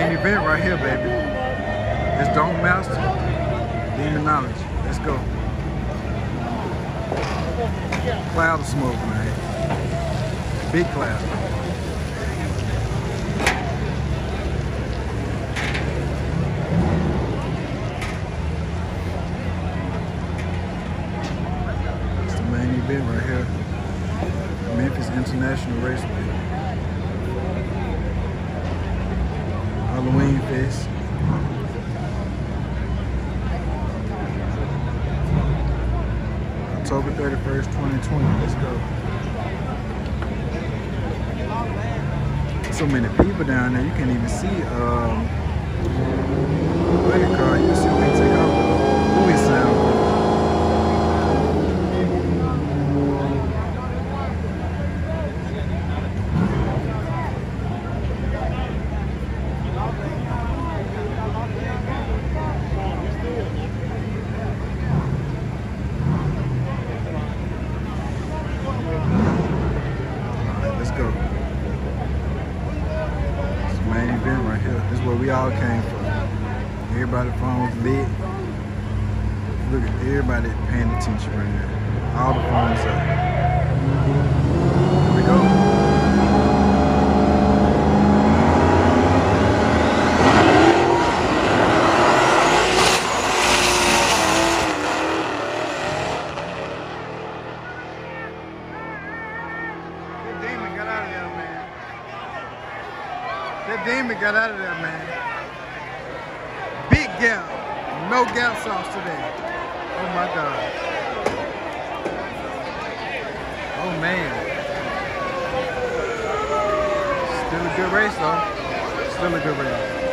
Main event right here, baby. It's Donkmaster, Demonology. Let's go. Cloud of smoke, man. Big cloud. It's the main event right here. Memphis International Raceway. Halloween Fest. October 31st, 2020. Let's go. So many people down there, you can't even see um credit card. You see when they take off the Louis sound. Alright, let's go. It's the main event right here. This is where we all came from. Everybody phones lit. Look at everybody paying attention right now. All the phones up. Here we go. That demon got out of there, man. That demon got out of there, man. Big gap. No gap sauce today. Oh my God. Oh man. Still a good race though. Still a good race.